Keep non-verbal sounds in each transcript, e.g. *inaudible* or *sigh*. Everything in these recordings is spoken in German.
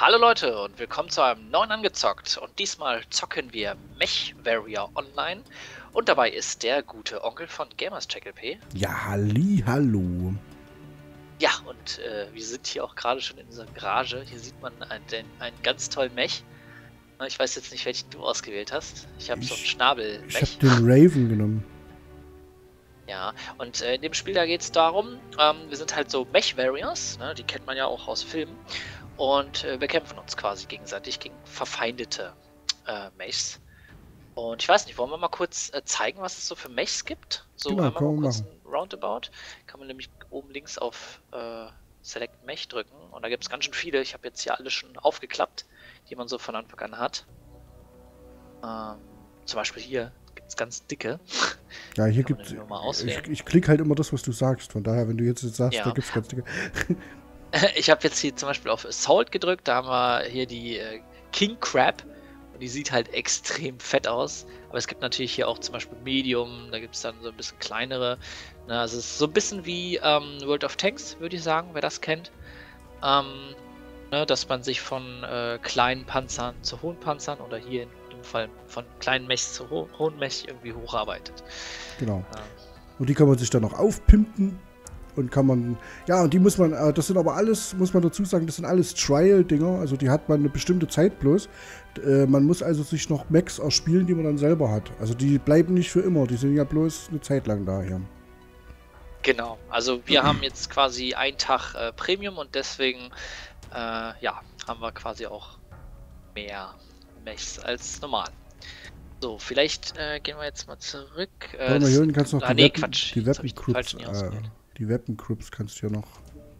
Hallo Leute und willkommen zu einem neuen Angezockt und diesmal zocken wir Mech Warrior Online und dabei ist der gute Onkel von Gamers LP. Ja, halli, hallo. Ja, und äh, wir sind hier auch gerade schon in unserer Garage. Hier sieht man einen, einen ganz tollen Mech. Ich weiß jetzt nicht, welchen du ausgewählt hast. Ich habe so einen Schnabel. -Mech. Ich habe den Raven genommen. Ja, und äh, in dem Spiel da geht es darum, ähm, wir sind halt so Mech-Warriors, ne, die kennt man ja auch aus Filmen. Und äh, wir kämpfen uns quasi gegenseitig gegen verfeindete äh, Mechs. Und ich weiß nicht, wollen wir mal kurz äh, zeigen, was es so für Mechs gibt? So genau, einmal mal kurz machen. Roundabout. Kann man nämlich oben links auf äh, Select Mech drücken. Und da gibt es ganz schön viele. Ich habe jetzt hier alle schon aufgeklappt, die man so von Anfang an hat. Ähm, zum Beispiel hier gibt es ganz dicke. Ja, hier gibt es. Ich, ich klicke halt immer das, was du sagst. Von daher, wenn du jetzt sagst, ja. da gibt es ganz dicke. *laughs* ich habe jetzt hier zum Beispiel auf Assault gedrückt, da haben wir hier die äh, King Crab und die sieht halt extrem fett aus. Aber es gibt natürlich hier auch zum Beispiel Medium, da gibt es dann so ein bisschen kleinere. Na, also es ist so ein bisschen wie ähm, World of Tanks, würde ich sagen, wer das kennt. Ähm, ne, dass man sich von äh, kleinen Panzern zu hohen Panzern oder hier in dem Fall von kleinen Mechs zu ho hohen Mechs irgendwie hocharbeitet. Genau. Ja. Und die kann man sich dann noch aufpimpen und kann man, ja, und die muss man, äh, das sind aber alles, muss man dazu sagen, das sind alles Trial-Dinger, also die hat man eine bestimmte Zeit bloß. Äh, man muss also sich noch Max erspielen, die man dann selber hat. Also die bleiben nicht für immer, die sind ja bloß eine Zeit lang da hier. Genau, also wir haben jetzt quasi einen Tag äh, Premium und deswegen, äh, ja, haben wir quasi auch mehr Mechs als normal. So, vielleicht äh, gehen wir jetzt mal zurück. Äh, mal, hier unten kannst du noch ah, die, nee, Weapon, Quatsch, die Weapon Groups, die Weapon Groups kannst du ja noch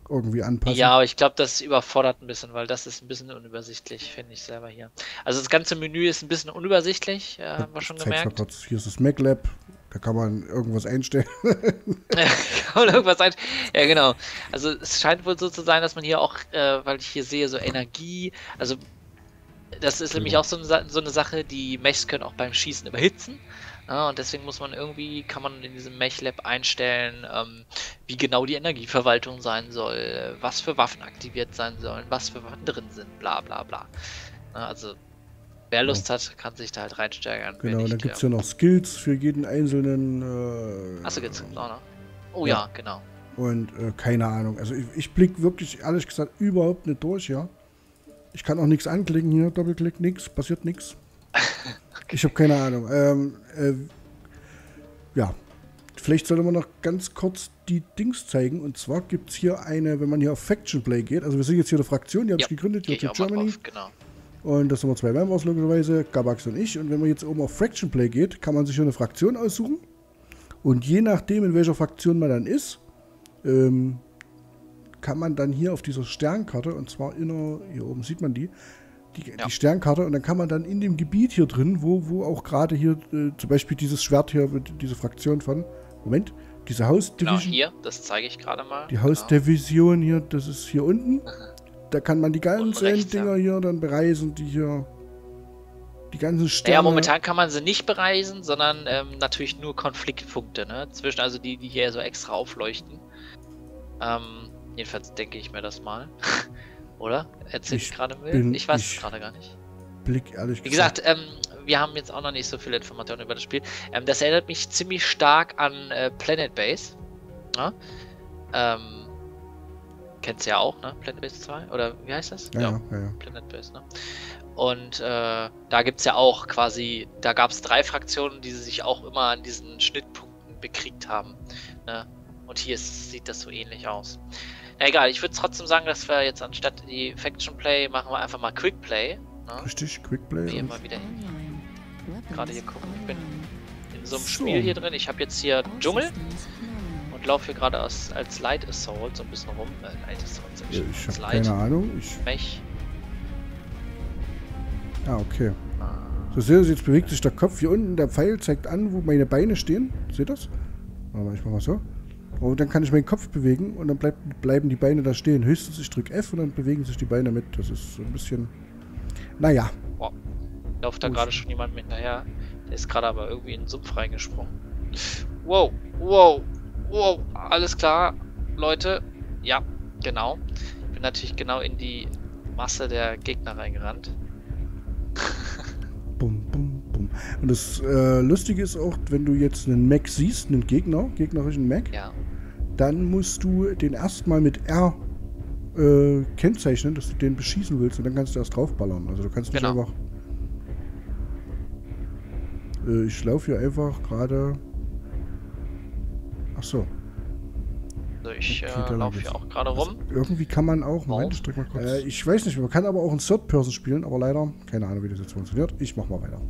irgendwie anpassen. Ja, aber ich glaube, das überfordert ein bisschen, weil das ist ein bisschen unübersichtlich, finde ich selber hier. Also das ganze Menü ist ein bisschen unübersichtlich, äh, haben wir schon gemerkt. Kurz. Hier ist das MacLab, da kann man irgendwas einstellen. *laughs* *laughs* ja, kann man irgendwas einstellen. Ja, genau. Also es scheint wohl so zu sein, dass man hier auch, äh, weil ich hier sehe, so Energie, also das ist nämlich auch so eine, so eine Sache, die Mechs können auch beim Schießen überhitzen. Ja, und deswegen muss man irgendwie, kann man in diesem Mech-Lab einstellen, ähm, wie genau die Energieverwaltung sein soll, was für Waffen aktiviert sein sollen, was für Waffen drin sind, bla bla bla. Ja, also, wer Lust ja. hat, kann sich da halt reinsteigern. Genau, und dann gibt es ja noch Skills für jeden einzelnen. Äh, Achso, gibt's auch noch. Oh ja, genau. Und äh, keine Ahnung. Also ich, ich blick wirklich, ehrlich gesagt, überhaupt nicht durch, ja. Ich kann auch nichts anklicken hier, Doppelklick, nichts, passiert nichts. Ich habe keine Ahnung. Ähm, äh, ja, vielleicht sollte man noch ganz kurz die Dings zeigen. Und zwar gibt es hier eine, wenn man hier auf Faction Play geht, also wir sind jetzt hier eine Fraktion, die habe ja, ich gegründet, hier Germany. Drauf, genau. Und das sind wir zwei Members logischerweise, Gabax und ich. Und wenn man jetzt oben auf Faction Play geht, kann man sich hier eine Fraktion aussuchen. Und je nachdem, in welcher Fraktion man dann ist, ähm, kann man dann hier auf dieser Sternkarte, und zwar inner, hier oben sieht man die, die, ja. die, Sternkarte und dann kann man dann in dem Gebiet hier drin, wo, wo auch gerade hier äh, zum Beispiel dieses Schwert hier, diese Fraktion von, Moment, diese Hausdivision. Genau, hier, das zeige ich gerade mal. Die Hausdivision hier, das ist hier unten. Da kann man die ganzen rechts, Dinger ja. hier dann bereisen, die hier die ganzen Sterne. Ja, momentan kann man sie nicht bereisen, sondern ähm, natürlich nur Konfliktpunkte, ne? Zwischen, also die, die hier so extra aufleuchten. Ähm, jedenfalls denke ich mir das mal. *laughs* Oder? Erzähl ich gerade Müll? Ich weiß es gerade gar nicht. Blick, ehrlich Wie gesagt, ähm, wir haben jetzt auch noch nicht so viele Informationen über das Spiel. Ähm, das erinnert mich ziemlich stark an äh, Planet Base. Ja? Ne? Ähm, kennst du ja auch, ne? Planet Base 2? Oder wie heißt das? Ja, ja, ja, ja. Planet Base, ne? Und äh, da gibt es ja auch quasi, da gab es drei Fraktionen, die sich auch immer an diesen Schnittpunkten bekriegt haben. Ne? Und hier ist, sieht das so ähnlich aus. Na egal, ich würde trotzdem sagen, dass wir jetzt anstatt die Faction Play machen wir einfach mal Quick Play. Ne? Richtig, Quick Play. Hier mal wieder gerade hier gucken. Ich bin in so einem so. Spiel hier drin. Ich habe jetzt hier Dschungel und laufe hier gerade als, als Light Assault so ein bisschen rum. Äh, Light Assault, ja, ich habe keine Ahnung. Ich... Mech. Ah, okay. Ah. So seht ihr, jetzt bewegt sich der Kopf hier unten. Der Pfeil zeigt an, wo meine Beine stehen. Seht ihr das? Warte mal, ich mach mal so. Und dann kann ich meinen Kopf bewegen und dann bleib, bleiben die Beine da stehen. Höchstens ich drücke F und dann bewegen sich die Beine mit. Das ist so ein bisschen. Naja. Boah. Läuft da gerade schon jemand mit hinterher. Der ist gerade aber irgendwie in den Sumpf reingesprungen. Wow, wow, wow. Alles klar, Leute. Ja, genau. Ich bin natürlich genau in die Masse der Gegner reingerannt. *laughs* Bum, bum, bum. Und das äh, Lustige ist auch, wenn du jetzt einen Mac siehst, einen Gegner, gegnerischen Mac, Ja. Dann musst du den erstmal mit R äh, kennzeichnen, dass du den beschießen willst und dann kannst du erst draufballern. Also du kannst nicht Genau. einfach. Äh, ich laufe hier einfach gerade. Ach so. Also ich Okay, äh, laufe hier auch gerade rum. Irgendwie kann man auch. Moment, ich drück mal kurz. Äh, ich weiß nicht, man kann aber auch in Third Person spielen, aber leider keine Ahnung, wie das jetzt funktioniert. Ich mach mal weiter.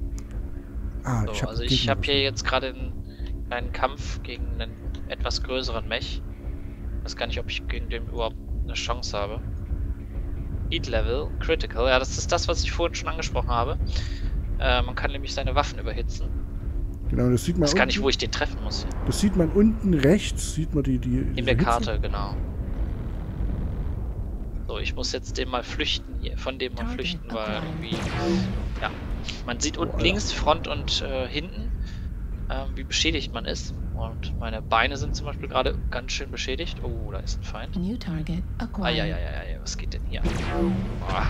Ah, So, ich hab also ich habe hier jetzt gerade einen kleinen Kampf gegen einen etwas größeren Mech. weiß gar nicht, ob ich gegen den überhaupt eine Chance habe. Heat Level, Critical, ja, das ist das, was ich vorhin schon angesprochen habe. Äh, man kann nämlich seine Waffen überhitzen. Genau, das sieht man Ich weiß gar nicht, unten- wo ich den treffen muss. Das sieht man unten rechts, sieht man die, die In der Hitze. Karte, genau. So, ich muss jetzt dem mal flüchten, hier, von dem mal flüchten, weil irgendwie. Ja. Man sieht unten Alter. links, Front und äh, hinten, ähm, wie beschädigt man ist. Und meine Beine sind zum Beispiel gerade ganz schön beschädigt. Oh, da ist ein Feind. New target. Eieieiei, was geht denn hier? Boah.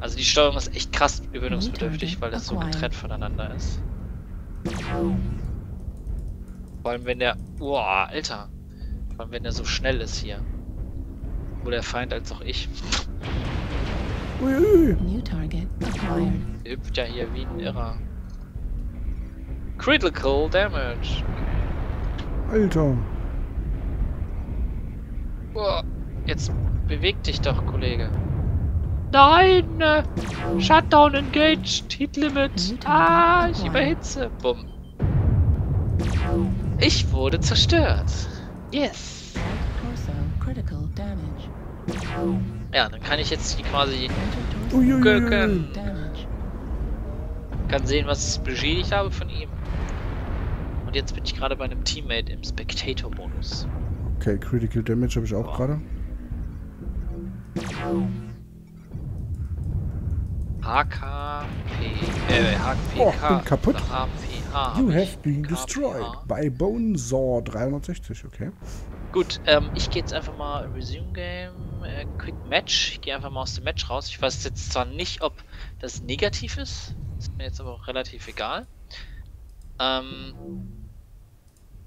Also die Steuerung ist echt krass gewöhnungsbedürftig, weil das so getrennt voneinander ist. Vor allem wenn der... Boah, Alter. Vor allem wenn der so schnell ist hier. Sowohl der Feind als auch ich. New target acquired. Der hüpft ja hier wie ein Irrer. Critical Damage. Alter. Boah. Jetzt beweg dich doch, Kollege. Nein! äh, Shutdown engaged. Hit limit. Ah, ich überhitze. Bumm. Ich wurde zerstört. Yes. Damage. Ja, dann kann ich jetzt die quasi damage. kann sehen, was ich beschädigt habe von ihm. Und jetzt bin ich gerade bei einem Teammate im Spectator-Modus. Okay, Critical Damage habe ich auch Boah. gerade. HKP, äh, HPK. Oh, bin kaputt. HPH. You have ich. been KPH. destroyed by Bonesaw 360, okay. Gut, ähm, ich gehe jetzt einfach mal Resume Game, äh, Quick Match. Ich gehe einfach mal aus dem Match raus. Ich weiß jetzt zwar nicht, ob das negativ ist. Ist mir jetzt aber auch relativ egal. Ähm,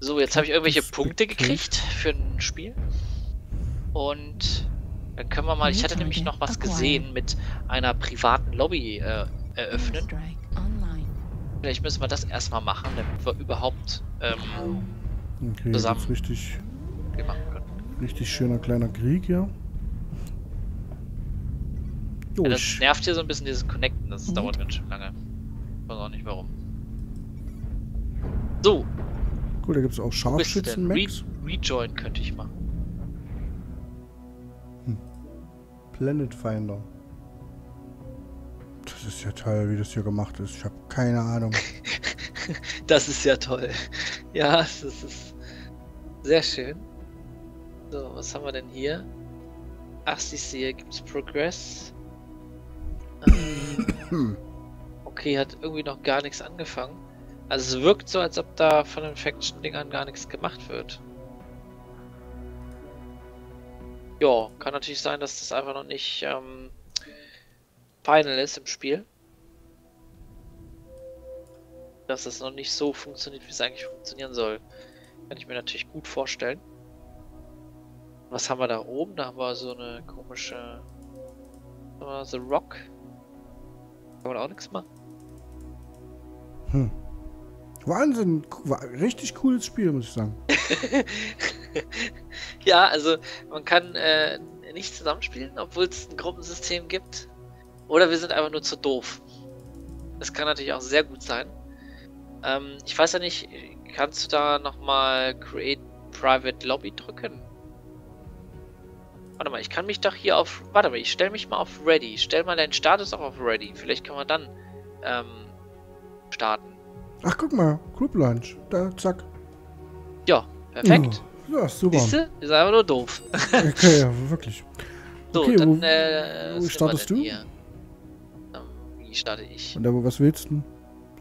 so, jetzt habe ich irgendwelche Punkte gekriegt für ein Spiel. Und dann können wir mal. Ich hatte nämlich noch was gesehen mit einer privaten Lobby äh, eröffnen. Vielleicht müssen wir das erstmal machen, damit wir überhaupt ähm, Okay, Zusammen. richtig, viel machen können. richtig schöner kleiner Krieg. Jo, Ja, das nervt hier so ein bisschen dieses Connecten, das Mhm. dauert ganz schön lange. Ich weiß auch nicht warum. So, gut, da gibt es auch du denn? Re. Rejoin könnte ich machen. Planet Finder. Das ist ja toll, wie das hier gemacht ist. Ich habe keine Ahnung. *laughs* Das ist ja toll. Ja, das ist sehr schön. So, was haben wir denn hier? Ach, siehst du, hier gibt's Progress. Ähm, *coughs* okay, hat irgendwie noch gar nichts angefangen. Also es wirkt so, als ob da von den Faction-Dingern gar nichts gemacht wird. Ja, kann natürlich sein, dass das einfach noch nicht ähm, final ist im Spiel. Dass es noch nicht so funktioniert, wie es eigentlich funktionieren soll. Kann ich mir natürlich gut vorstellen. Was haben wir da oben? Da haben wir so eine komische. The Rock. Kann man auch nichts machen. Hm. Wahnsinn, richtig cooles Spiel, muss ich sagen. *laughs* ja, also man kann äh, nicht zusammenspielen, obwohl es ein Gruppensystem gibt. Oder wir sind einfach nur zu doof. Das kann natürlich auch sehr gut sein. Ähm, ich weiß ja nicht, kannst du da nochmal Create Private Lobby drücken? Warte mal, ich kann mich doch hier auf. Warte mal, ich stelle mich mal auf Ready. Stell mal deinen Status auch auf Ready. Vielleicht kann man dann ähm, starten. Ach, guck mal, Group Lunch. Da, zack. Ja, perfekt. Ja, ja super. Siehst du? Wir sind einfach nur doof. Okay, ja, *laughs* wirklich. So, Okay, dann wo- äh, wo startest du? hier? Ähm, wie starte ich? Und da, was willst du?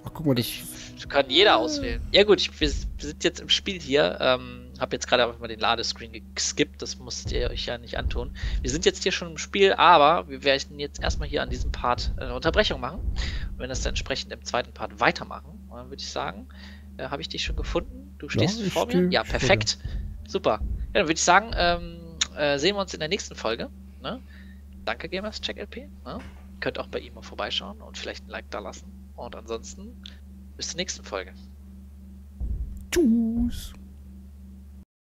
Ach, guck mal, das Ich kann jeder auswählen. Ja gut, ich, wir, sind jetzt im Spiel hier. Ähm, habe jetzt gerade einfach mal den Ladescreen geskippt, das musst ihr euch ja nicht antun. Wir sind jetzt hier schon im Spiel, aber wir werden jetzt erstmal hier an diesem Part eine Unterbrechung machen. Und wenn das dann entsprechend im zweiten Part weitermachen, dann würde ich sagen, äh, habe ich dich schon gefunden. Du stehst ich vor mir. Ja, perfekt. Super. Ja, dann würde ich sagen, ähm, äh, sehen wir uns in der nächsten Folge. Ne? Danke, Gamers Check LP. Ne? Könnt auch bei ihm mal vorbeischauen und vielleicht ein Like da lassen. Und ansonsten bis zur nächsten Folge. Tschüss.